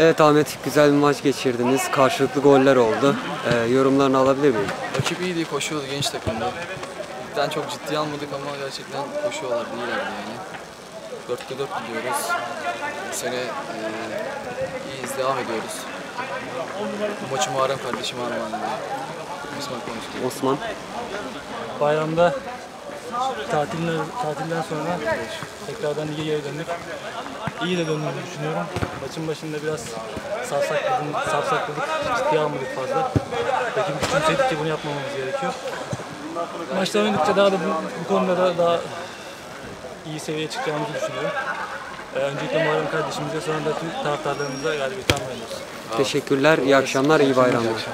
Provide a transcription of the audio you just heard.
Evet Ahmet güzel bir maç geçirdiniz. Karşılıklı goller oldu. Ee, yorumlarını alabilir miyim? Rakip iyiydi, koşuyordu genç takımda. Ligden çok ciddiye almadık ama gerçekten koşuyorlardı, iyilerdi yani. Dörtte dört gidiyoruz. Bu sene e, iyiyiz, devam ediyoruz. Bu maçı Muharrem kardeşim armağan ediyor. Osman konuştu. Osman. Bayramda tatilden, tatilden sonra tekrardan lige geri döndük. İyi de döndüğümüzü düşünüyorum. Maçın başında biraz savsakladım, savsakladık, ciddiye almadık fazla. Rakibi küçümsedik ki bunu yapmamamız gerekiyor. Maçta oynadıkça daha da bu, bu konuda da daha iyi seviyeye çıkacağımızı düşünüyorum. Ee, öncelikle Muharrem kardeşimize sonra da tüm taraftarlarımıza galibiyet almayı Teşekkürler. İyi akşamlar. iyi bayramlar.